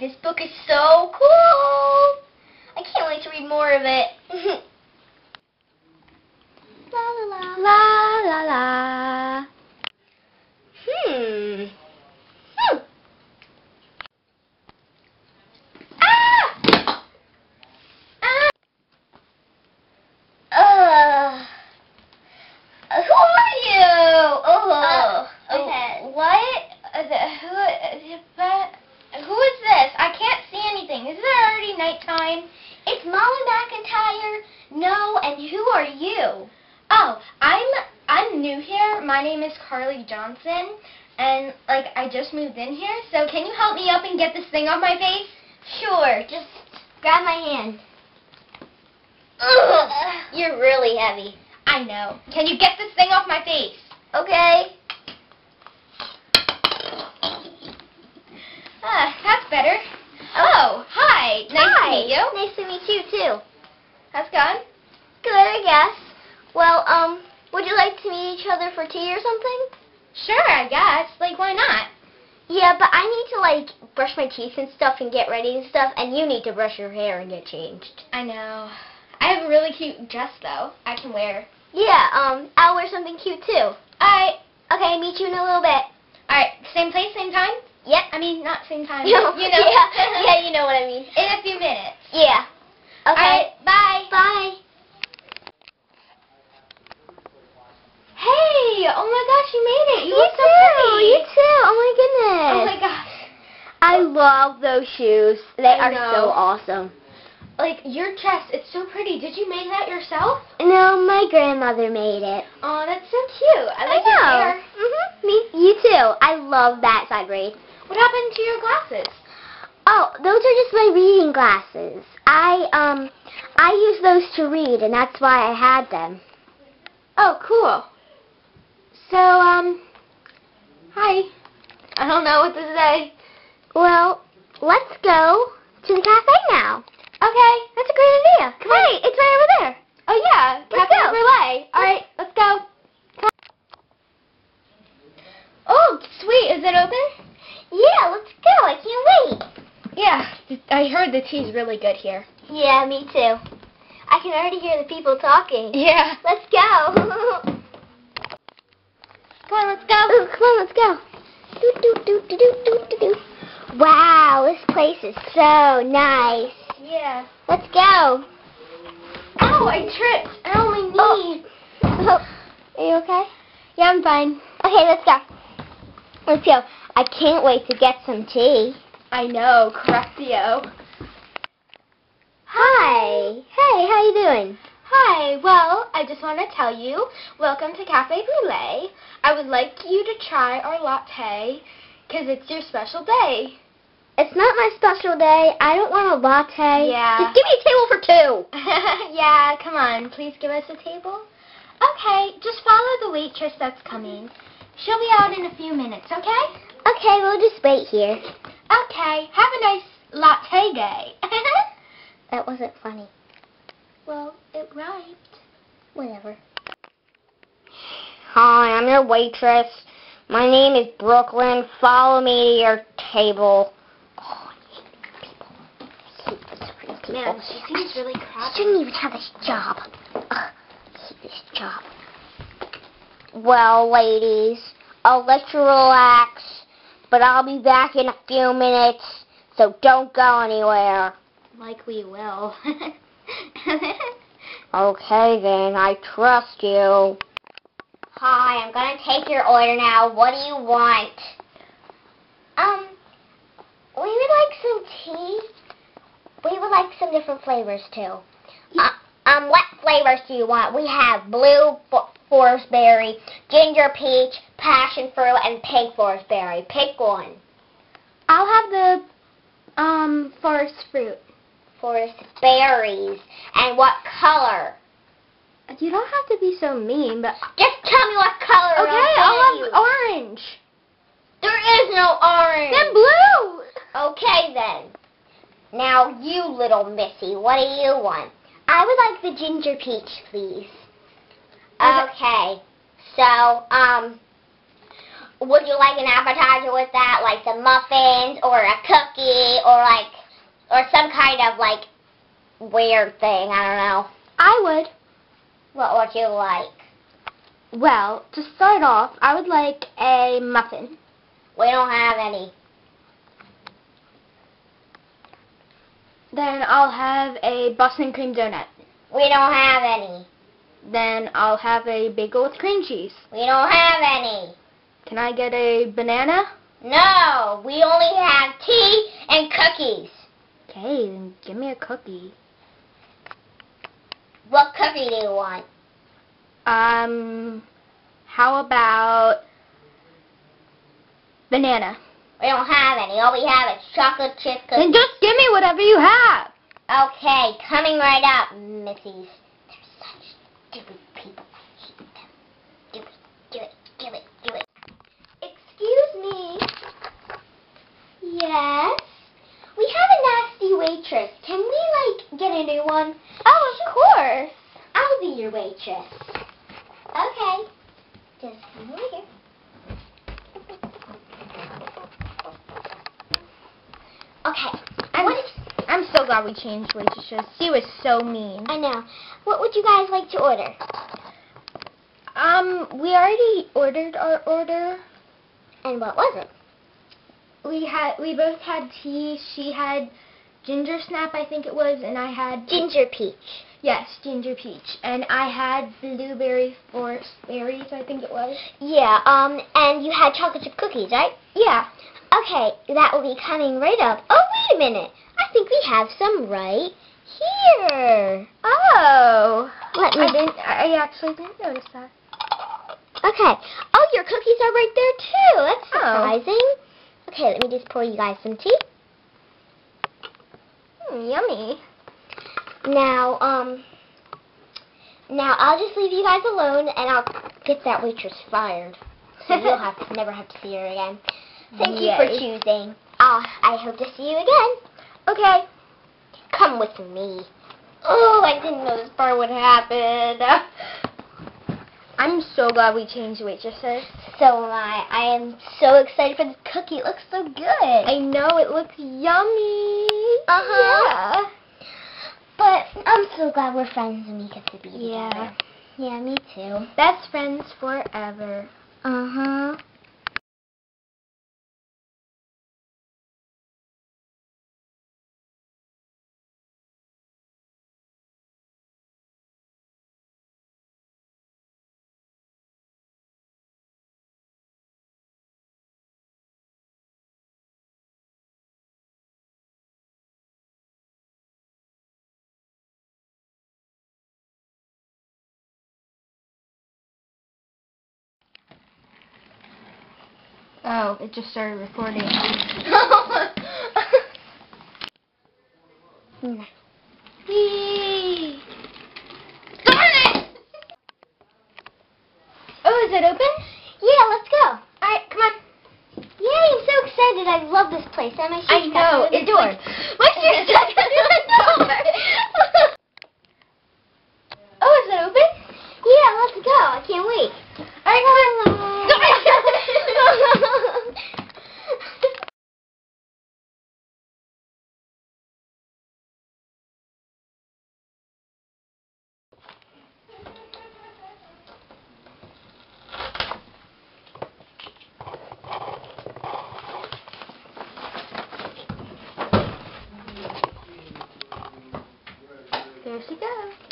This book is so cool! I can't wait to read more of it. la la la. La la la. Hmm. Hmm. Ah! Ah! Ugh. Uh, who are you? Oh. Uh, okay. What? Uh, the, who? Uh, but who is this? I can't see anything. Is it already nighttime? It's Molly McIntyre. No, and who are you? Oh, I'm I'm new here. My name is Carly Johnson, and like I just moved in here. So can you help me up and get this thing off my face? Sure. Just grab my hand. Ugh, you're really heavy. I know. Can you get this thing off my face? Okay. Ah, that's better. Oh, hi. Nice Hi. to meet you. Nice to meet you too. How's it going? Good, I guess. Well, um, would you like to meet each other for tea or something? Sure, I guess. Like, why not? Yeah, but I need to like brush my teeth and stuff and get ready and stuff, and you need to brush your hair and get changed. I know. I have a really cute dress, though. I can wear. Yeah, um, I'll wear something cute too. Alright. Okay, meet you in a little bit. Alright. Same place, same time? Yep. I mean, not same time. You know, you know. yeah, yeah, you know what I mean. In a few minutes. Yeah. Okay. Alright, bye. Bye. Hey! Oh my gosh, you made it. You, You look so too. pretty. You too. Oh my Oh goodness. my gosh. I love those shoes. They I are know. so awesome. Like, your chest, it's so pretty. Did you make that yourself? No, my grandmother made it. Oh, that's so cute. I like your hair. Mhm. Me, you too. I love that side braid. What happened to your glasses? Oh, those are just my reading glasses. I um, I use those to read, and that's why I had them. Oh, cool. So, um, hi. I don't know what to say. Well, let's go to the cafe now. Okay, that's a great idea. Come hey, it's right over there. Oh yeah, Let's Cafe. All right, let's go. Come. Oh, sweet. Is it open? Yeah, let's go. I can't wait. Yeah, I heard the tea's really good here. Yeah, me too. I can already hear the people talking. Yeah. Let's go. Come on, let's go. Ooh, come on, let's go. Do, do, do, do, do, do. Wow, this place is so nice. Yeah. Let's go. Oh, I tripped. Ow, my knee. Oh. oh. Are you okay? Yeah, I'm fine. Okay, let's go. Let's go. I can't wait to get some tea. I know, correctio. Hi. Hey, how you doing? Hi, well, I just want to tell you, welcome to Cafe Brulee. I would like you to try our latte, because it's your special day. It's not my special day. I don't want a latte. Yeah. Just give me a table for two. yeah, come on, please give us a table. Okay, just follow the waitress that's coming. She'll be out in a few minutes, okay? Okay, we'll just wait here. Okay, have a nice latte day. That wasn't funny. well, it rhymed. Whatever. Hi, I'm your waitress. My name is Brooklyn. Follow me to your table. Oh, I hate people. I hate Man, she seems really I crowded. shouldn't even have this job. Ugh, this job. Well, ladies, I'll let you relax, but I'll be back in a few minutes, so don't go anywhere. Like we will. Okay, then, I trust you. Hi, I'm gonna take your order now. What do you want? Um, we would like some tea. We would like some different flavors too. Uh, um, what flavors do you want? We have blue forest berry, ginger peach, passion fruit, and pink forest berry. Pick one. I'll have the um forest fruit. Forest berries. And what color? You don't have to be so mean, but Just tell me what color. okay, I'll tell you. have orange. There is no orange. Then blue. Okay then. Now you little missy, what do you want? I would like the ginger peach, please. Okay. So, um would you like an appetizer with that, like the muffins or a cookie or like or some kind of like weird thing? I don't know. I would. What would you like? Well, to start off, I would like a muffin. We don't have any. Then I'll have a Boston cream donut. We don't have any. Then I'll have a bagel with cream cheese. We don't have any. Can I get a banana? No, we only have tea and cookies. Okay, then give me a cookie. What cookie do you want? Um, how about banana? We don't have any. All we have is chocolate chip Then just give me whatever you have. Okay, coming right up, missies. They're such stupid people. I hate them. Do it, do it, do it, do it. Excuse me. Yes? We have a nasty waitress. Can we, like, get a new one? Oh, of course. I'll be your waitress. Okay. Just come over here. Okay. I'm, What is, I'm so glad we changed waitresses. She was so mean. I know. What would you guys like to order? Um, we already ordered our order. And what was it? We had we both had tea. She had ginger snap, I think it was, and I had Ginger peach. yes, ginger peach, and I had blueberry forest berries, I think it was. Yeah, um, and you had chocolate chip cookies, right? Yeah. Okay, that will be coming right up. Oh, wait a minute. I think we have some right here. Oh. Let I me. didn't. I actually didn't notice that. Okay. Oh, your cookies are right there too. That's surprising. Oh. surprising. Okay, let me just pour you guys some tea. Hmm, yummy. Now, um, now I'll just leave you guys alone, and I'll get that waitress fired. So you'll have to never have to see her again. Thank you for choosing. Uh, I hope to see you again. Okay. Come with me. Oh, I didn't know this part would happen. I'm so glad we changed waitresses. So am I. I am so excited for this cookie. It looks so good. I know it looks yummy. Uh-huh. But I'm so glad we're friends and we get to be Yeah. together. Yeah, me too. Best friends forever. Uh-huh. Oh, it just started recording. Darn it! Oh, is it open? Yeah, let's go. Alright, come on. Yay, I'm so excited. I love this place. Shoes I know, it's door. like- my shoes stuck under the door. Oh, is it open? yeah, let's go. I can't wait. Alright, come on. There she goes.